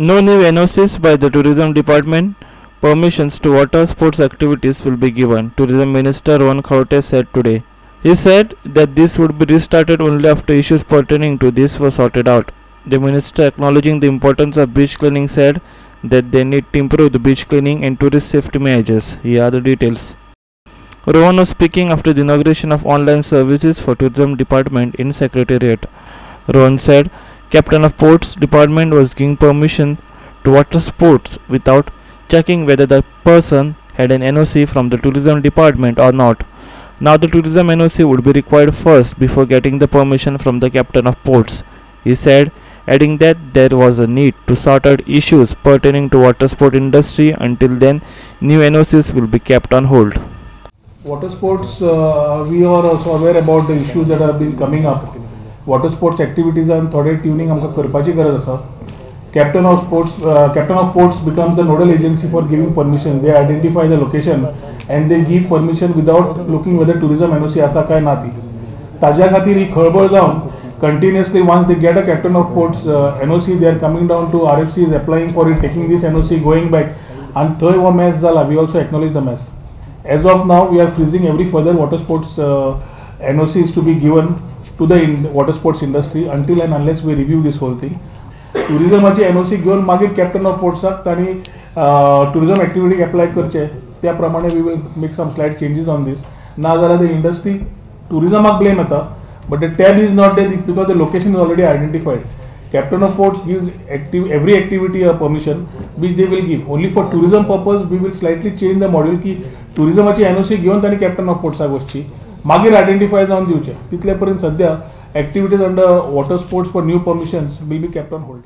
No new NOCs by the Tourism Department. Permissions to water sports activities will be given, Tourism Minister Ron Khaute said today. He said that this would be restarted only after issues pertaining to this were sorted out. The minister, acknowledging the importance of beach cleaning, said that they need to improve the beach cleaning and tourist safety measures. Here are the details. Rowan was speaking after the inauguration of online services for tourism department in secretariat. Rowan said captain of ports department was giving permission to water sports without checking whether the person had an NOC from the tourism department or not. Now the tourism NOC would be required first before getting the permission from the captain of ports. He said adding that there was a need to sort out issues pertaining to water sport industry until then new NOCs will be kept on hold. Water sports, uh, we are also aware about the issues that have been coming up. Water sports ॲक्टिव्हिटीजान थोडे tuning आमकां करपाची गरज आसा. Captain of sports captain of ports becomes the nodal agency for giving permission they identify the location and they give permission without looking whether tourism N O C आसा काय ना ती ताज्या खातीर ही खळबळ जावन continuously once they get a captain of ports N O C they are coming down to R F C is applying for it taking this N O C going back आणि थंय हो मॅच झाला we also acknowledge the match as of now we are freezing every further water sports N O C is to be given to the in, water sports industry until and unless we review this whole thing. टुरिझमाची N O C घेऊन मागीर captain of पोर्ट्साक ताणी tourism ॲक्टिविटीक apply करचे त्या प्रमाणे we will make some slight changes on this ना जाल्यार the industry टुरिझमाक ब्लेम येता but the tab is not that because the location is already identified captain of ports gives active every activity a permission which they will give only for tourism purpose we will slightly change the module की टुरिझमाची N O C घेऊन ताणी captain of पोर्ट्साक वचची मागीर identify जावन दिवचे तितले पर्यंत सध्या activities under water sports for new permission will be kept on hold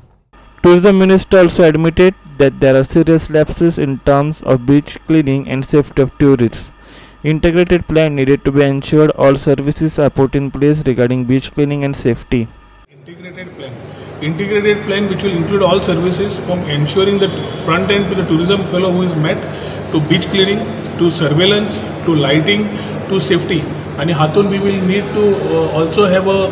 to minister also admitted that there are serious lapses in terms of beach cleaning and safety of tourist integrated plan needed to be ensured all services are put in place regarding beach cleaning and safety integrated plan integrated plan which will include all services from ensuring the front end to the tourism fellow who is met to beach cleaning to surveillance to lighting to safety आणि हातून we will need to also have a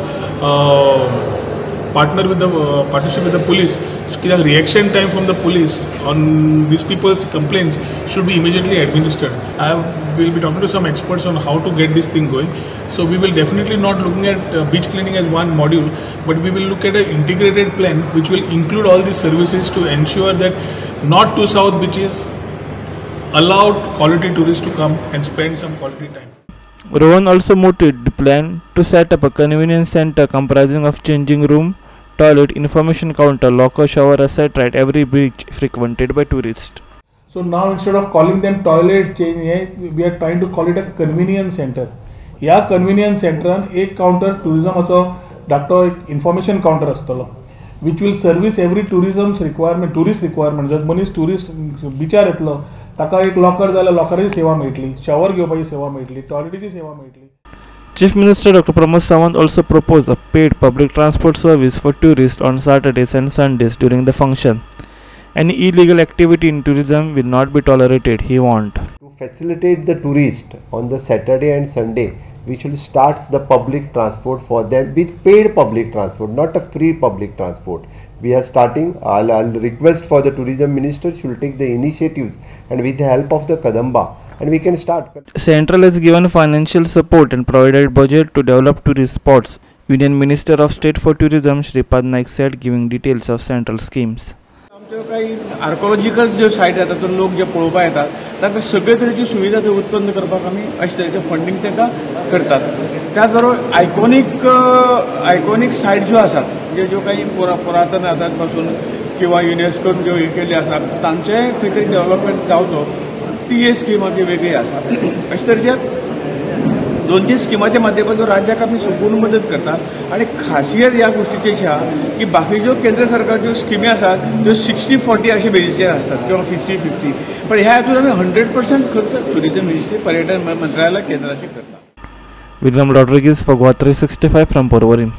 partner with the partnership with the police कित्याक reaction time from the police on these people's complaints should be immediately administered I will be talking to some experts on how to get this thing going So we will definitely not looking at uh, beach cleaning as one module, but we will look at an integrated plan which will include all these services to ensure that not to south beaches allowed quality tourists to come and spend some quality time. Rowan also mooted the plan to set up a convenience center comprising of changing room, toilet, information counter, locker, shower, etc. at every beach frequented by tourists. So now instead of calling them toilet change, we are trying to call it a convenience center. या convenience सेंटरान एक counter टुरिझमाचो धाकटो एक information counter आसतलो which will service every tourism's requirement tourist requirement जर मनीस tourist बिचार येतलो ताका एक लॉकर जाल्यार लॉकराची सेवा मेळटली शॉवर घेवपाची सेवा मेळटली टॉयलेटीची सेवा मेळटली Chief Minister Dr. Pramod Sawant also proposed a paid public transport service for tourists on Saturdays and Sundays during the function. Any illegal activity in tourism will not be tolerated, he warned. To facilitate the tourist on the Saturday and Sunday, we should start the public transport for them with paid public transport, not a free public transport. We are starting, I'll, I'll request for the tourism minister should take the initiatives and with the help of the Kadamba and we can start. Central has given financial support and provided budget to develop tourist spots. Union Minister of State for Tourism Shripad Naik said giving details of central schemes. काही archaeological ज्यो site येतात तातूंत लोक जे पळोवपाक येतात तांकां सगळे तरेची सुविधा थंय उत्पन्न करपाक आमी अशे तरेचें फंडींग तांकां करतात. त्याच बरोबर आयकॉनीक आयकॉनीक सायट ज्यो आसात म्हणजे ज्यो काही पुरातन आतां पासून किंवा युनेस्कोन ज्यो हे केल्ल्यो आसात तांचेय खंय तरी डेव्हलपमेंट जावचो ती हे स्कीम आमची वेगळी आसा अशे तरेचे दोन तीन स्किमाच्या माध्यमातून राज्याक आमी संपूर्ण मदत करतात. आणि खासियत या गोष्टीची अशी आहा की बाकीच्यो केंद्र सरकारच्यो स्किमी आसात त्यो सिक्स्टी फोर्टी अशे बेजीचेर असतात किंवा फिफ्टी फिफ्टी पण ह्या हातून आम्ही हंड्रेड पर्सेंट खर्च टुरिझम मिनिस्ट्री पर्यटन मंत्रालय केंद्राचे करतात. William Rodriguez for Gua 365 from Porvorim.